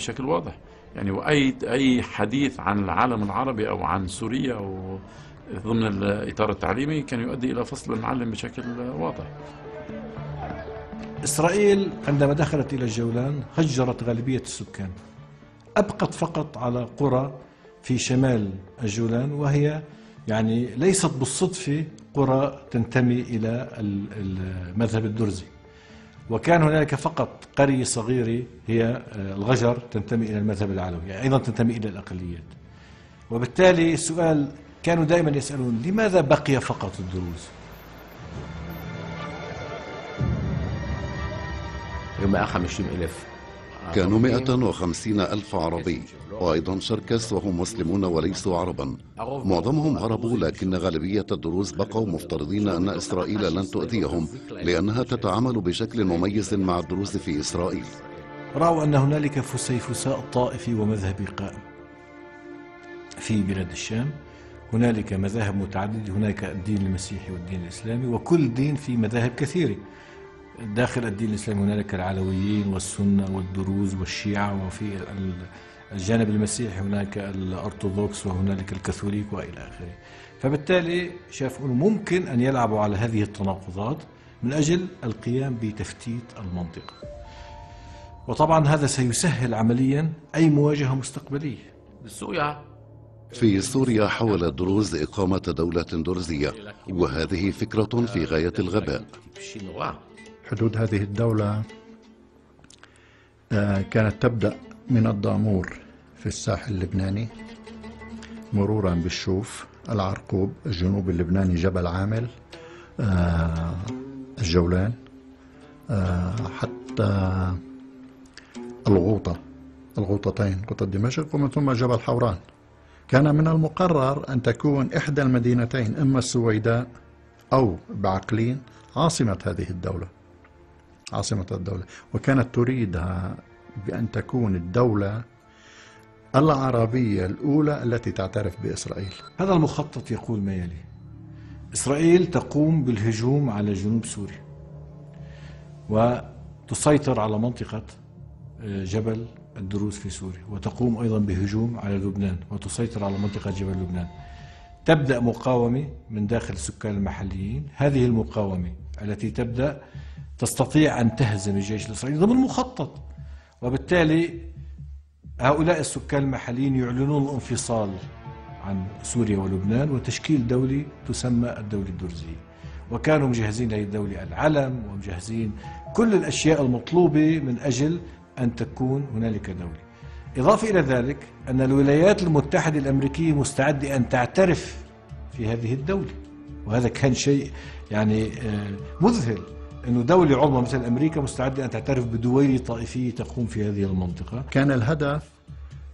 بشكل واضح. يعني وأي أي حديث عن العالم العربي أو عن سوريا أو ضمن الإطار التعليمي كان يؤدي إلى فصل المعلم بشكل واضح. إسرائيل عندما دخلت إلى الجولان هجرت غالبية السكان. أبقت فقط على قرى في شمال الجولان وهي يعني ليست بالصدفة قرى تنتمي إلى المذهب الدرزي. وكان هنالك فقط قرية صغيرة هي آه، الغجر تنتمي إلى المذهب العلوي يعني أيضا تنتمي إلى الأقليات. وبالتالي السؤال كانوا دائما يسألون لماذا بقي فقط الدروز كانوا 150 ألف عربي. وأيضا شركس وهم مسلمون وليسوا عربا. معظمهم هربوا لكن غالبية الدروز بقوا مفترضين أن إسرائيل لن تؤذيهم لأنها تتعامل بشكل مميز مع الدروز في إسرائيل. رأوا أن هنالك فسيفساء طائفي ومذهبي قائم. في بلاد الشام هنالك مذاهب متعددة هناك الدين المسيحي والدين الإسلامي وكل دين في مذاهب كثيرة. داخل الدين الإسلامي هنالك العلويين والسنة والدروز والشيعة وفي الجانب المسيحي هناك الأرثوذكس وهنالك الكاثوليك وإلى آخره. فبالتالي شافوا أنه ممكن أن يلعبوا على هذه التناقضات من أجل القيام بتفتيت المنطقة. وطبعا هذا سيسهل عمليا أي مواجهة مستقبلية. في سوريا حاول الدروز إقامة دولة درزية وهذه فكرة في غاية الغباء. حدود هذه الدولة آه، كانت تبدأ من الضامور في الساحل اللبناني مرورا بالشوف العرقوب الجنوب اللبناني جبل عامل آه، الجولان آه، حتى الغوطة الغوطتين غوطة دمشق ومن ثم جبل حوران. كان من المقرر أن تكون إحدى المدينتين إما السويداء أو بعقلين عاصمة هذه الدولة عاصمة الدولة وكانت تريدها بأن تكون الدولة العربية الأولى التي تعترف بإسرائيل. هذا المخطط يقول ما يلي. إسرائيل تقوم بالهجوم على جنوب سوريا وتسيطر على منطقة آه، جبل الدروز في سوريا وتقوم أيضا بهجوم على لبنان وتسيطر على منطقة جبل لبنان. تبدأ مقاومة من داخل السكان المحليين. هذه المقاومة التي تبدأ تستطيع أن تهزم الجيش الإسرائيلي ضمن مخطط وبالتالي هؤلاء السكان المحليين يعلنون الانفصال عن سوريا ولبنان وتشكيل دولة تسمى الدولة الدرزية وكانوا مجهزين لهذه الدولة العلم ومجهزين كل الأشياء المطلوبة من أجل أن تكون هنالك دولة إضافة إلى ذلك أن الولايات المتحدة الأمريكية مستعدة أن تعترف في هذه الدولة. وهذا كان شيء يعني آه، مذهل. إنه دولة عظمى مثل أمريكا مستعدة أن تعترف بدويله طائفية تقوم في هذه المنطقة. كان الهدف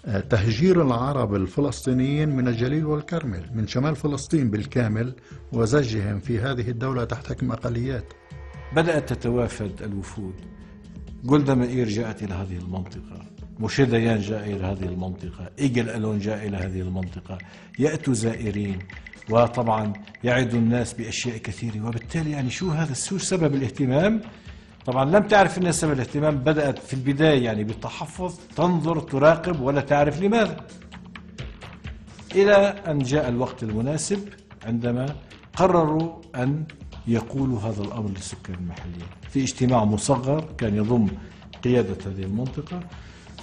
آه، تهجير العرب الفلسطينيين من الجليل والكرمل من شمال فلسطين بالكامل وزجهم في هذه الدولة تحت حكم أقليات. بدأت تتوافد الوفود. جولدا مائير جاءت إلى هذه المنطقة. موشي ديان جاء إلى هذه المنطقة. إيجل ألون جاء إلى هذه المنطقة. يأتوا زائرين. وطبعا يعد الناس بأشياء كثيرة. وبالتالي يعني شو هذا شو سبب الاهتمام؟ طبعا لم تعرف الناس سبب الاهتمام بدأت في البداية يعني بالتحفظ تنظر تراقب ولا تعرف لماذا. إلى أن جاء الوقت المناسب عندما قرروا أن يقولوا هذا الأمر للسكان المحليين. في اجتماع مصغر كان يضم قيادة هذه المنطقة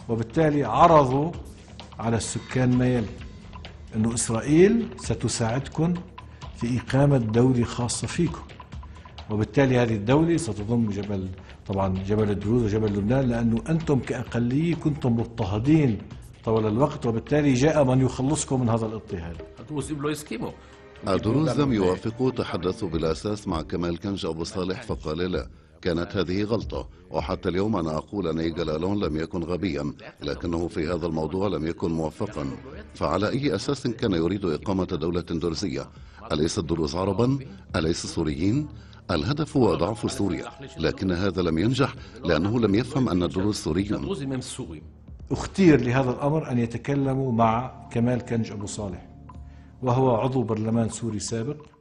وبالتالي عرضوا على السكان ما يلي. أن إسرائيل ستساعدكم في إقامة دولة خاصة فيكم. وبالتالي هذه الدولة ستضم جبل طبعا جبل الدروز وجبل لبنان لأنه أنتم كأقلية كنتم مضطهدين طوال الوقت وبالتالي جاء من يخلصكم من هذا الاضطهاد. الدروز لم يوافقوا تحدثوا بالأساس مع كمال كنج أبو صالح فقال لا. كانت هذه غلطة وحتى اليوم أنا أقول أن إيجالالون لم يكن غبيا لكنه في هذا الموضوع لم يكن موفقا فعلى أي أساس كان يريد إقامة دولة درزية أليس الدروز عربا؟ أليس سوريين؟ الهدف هو ضعف سوريا لكن هذا لم ينجح لأنه لم يفهم أن الدروز سوريون أختير لهذا الأمر أن يتكلموا مع كمال كنج أبو صالح وهو عضو برلمان سوري سابق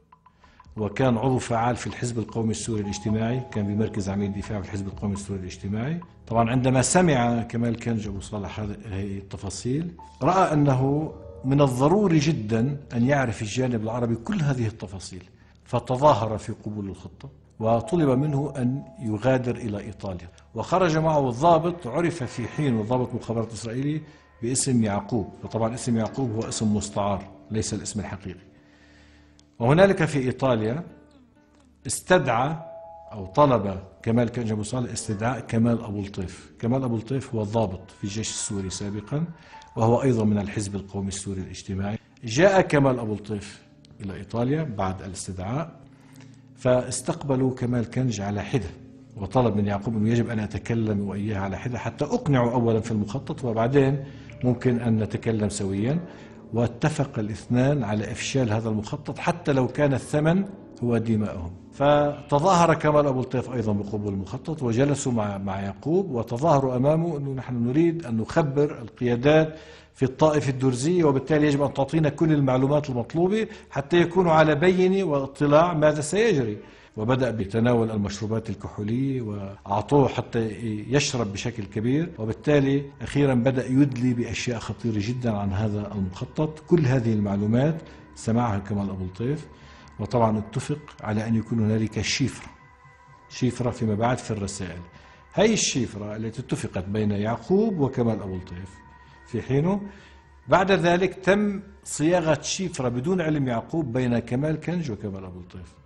وكان عضو فعال في الحزب القومي السوري الاجتماعي كان بمركز عميد دفاع في الحزب القومي السوري الاجتماعي. طبعا عندما سمع كمال كنج أبو صالح هذه التفاصيل رأى أنه من الضروري جدا أن يعرف الجانب العربي كل هذه التفاصيل. فتظاهر في قبول الخطة وطلب منه أن يغادر إلى إيطاليا. وخرج معه الضابط عرف في حين ضابط مخابرات إسرائيلي باسم يعقوب. وطبعا اسم يعقوب هو اسم مستعار ليس الاسم الحقيقي. وهنالك في إيطاليا استدعى أو طلب كمال كنج أبو صالح استدعاء كمال أبو لطيف. كمال أبو لطيف هو ضابط في الجيش السوري سابقا وهو أيضا من الحزب القومي السوري الاجتماعي. جاء كمال أبو لطيف إلى إيطاليا بعد الاستدعاء فاستقبلوا كمال كنج على حدة وطلب من يعقوب أنه يجب أن أتكلم وإياه على حدة حتى أقنعه أولا في المخطط وبعدين ممكن أن نتكلم سويا. واتفق الاثنان على إفشال هذا المخطط حتى لو كان الثمن هو دماءهم فتظاهر كمال أبو لطيف أيضا بقبول المخطط وجلسوا مع, مع يعقوب وتظاهروا أمامه أنه نحن نريد أن نخبر القيادات في الطائف الدرزية وبالتالي يجب أن تعطينا كل المعلومات المطلوبة حتى يكونوا على بينة واطلاع ماذا سيجري. وبدأ بتناول المشروبات الكحولية وأعطوه حتى يشرب بشكل كبير. وبالتالي أخيرا بدأ يدلي بأشياء خطيرة جدا عن هذا المخطط. كل هذه المعلومات سمعها كمال أبو لطيف. وطبعا اتفق على أن يكون هنالك شفرة شفرة فيما بعد في الرسائل. هي الشفرة التي اتفقت بين يعقوب وكمال أبو لطيف في حينه. بعد ذلك تم صياغة شفرة بدون علم يعقوب بين كمال كنج وكمال أبو لطيف.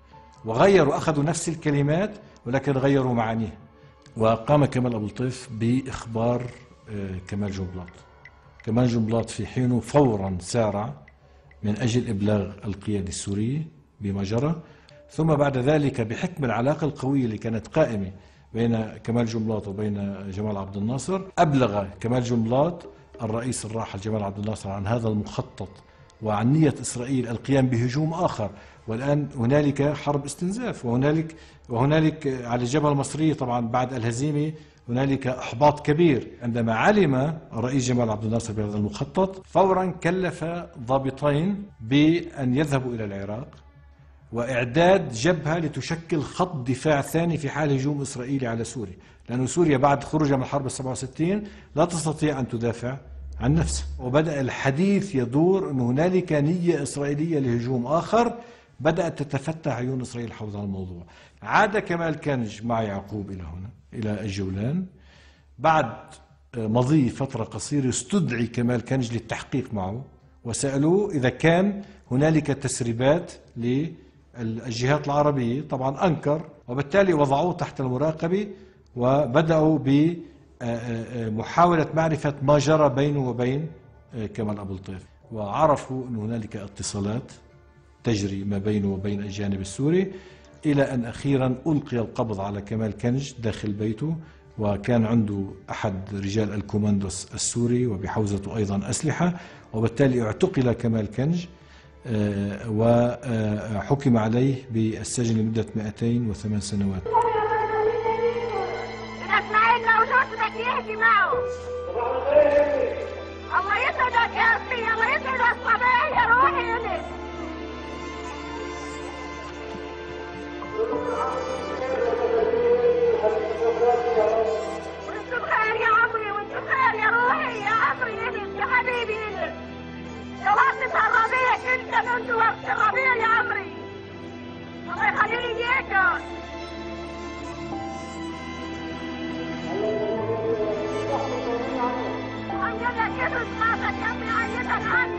وغيروا أخذوا نفس الكلمات ولكن غيروا معانيها. وقام كمال أبو لطيف بإخبار آه، كمال جنبلاط كمال جنبلاط في حينه فورا سارع من أجل إبلاغ القيادة السورية بما جرى. ثم بعد ذلك بحكم العلاقة القوية اللي كانت قائمة بين كمال جنبلاط وبين جمال عبد الناصر أبلغ كمال جنبلاط الرئيس الراحل جمال عبد الناصر عن هذا المخطط وعن نية إسرائيل القيام بهجوم آخر. والآن هنالك حرب استنزاف وهنالك وهنالك على الجبهة المصرية طبعا بعد الهزيمة هنالك إحباط كبير. عندما علم الرئيس جمال عبد الناصر بهذا المخطط فورا كلف ضابطين بأن يذهبوا إلى العراق وإعداد جبهة لتشكل خط دفاع ثاني في حال هجوم إسرائيلي على سوريا. لأن سوريا بعد خروجها من الحرب 67 لا تستطيع أن تدافع. عن نفسها وبدأ الحديث يدور أن هنالك نية إسرائيلية لهجوم آخر بدأت تتفتح عيون إسرائيل حول الموضوع. عاد كمال كنج مع يعقوب إلى هنا إلى الجولان. بعد مضي فترة قصيرة استدعي كمال كنج للتحقيق معه وسألوه إذا كان هنالك تسريبات للجهات العربية. طبعا أنكر وبالتالي وضعوه تحت المراقبة وبدأوا بمحاولة معرفة ما جرى بينه وبين كمال أبو لطيف. وعرفوا أن هنالك اتصالات تجري ما بينه وبين الجانب السوري إلى أن أخيرا ألقي القبض على كمال كنج داخل بيته وكان عنده أحد رجال الكوماندوس السوري وبحوزته أيضا أسلحة وبالتالي اعتقل كمال كنج آه، وحكم عليه بالسجن لمدة 208 سنوات. لو نصبك يهدي معه الله يسعدك يا أخي الله يسعد الصبايا روحي يلد وانت بخير يا عمري وانت بخير يا روحي يا عمري يلد يا حبيبي يلد يا وقت الربيع انت من وقت الربيع يا عمري الله يخليني ليك 别欺负妈妈，咱们阿姨咋办？